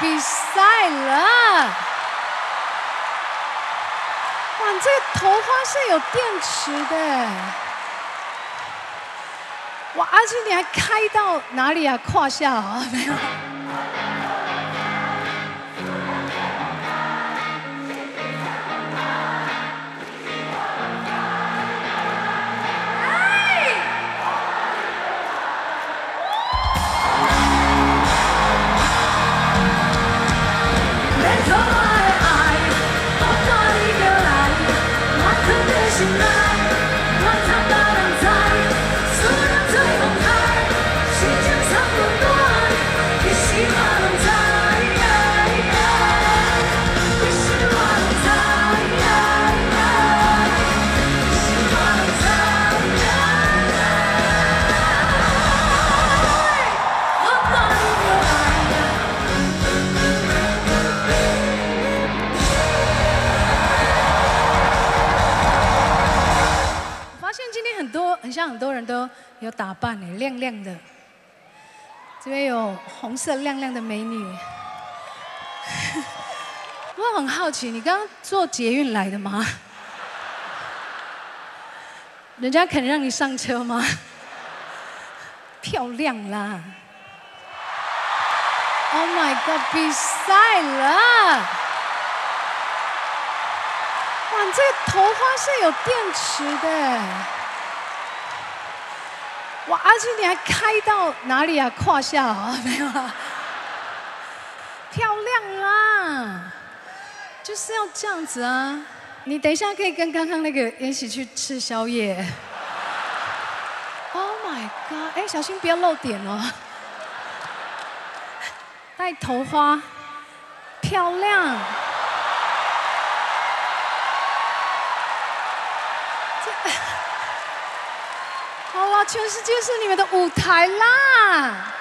比赛了！哇，你这个头花是有电池的，哇，而且你还开到哪里啊？胯下啊？没有。多很像很多人都有打扮诶，亮亮的。这边有红色亮亮的美女。我很好奇，你刚刚坐捷运来的吗？人家肯让你上车吗？漂亮啦！Oh my god，比赛了！哇，这个头花是有电池的。哇！而且你还开到哪里啊？胯下啊？没有啊？漂亮啊！就是要这样子啊！你等一下可以跟刚刚那个一起去吃宵夜。Oh my god！哎，小心不要漏点哦。戴头花，漂亮。好了，全世界是你们的舞台啦！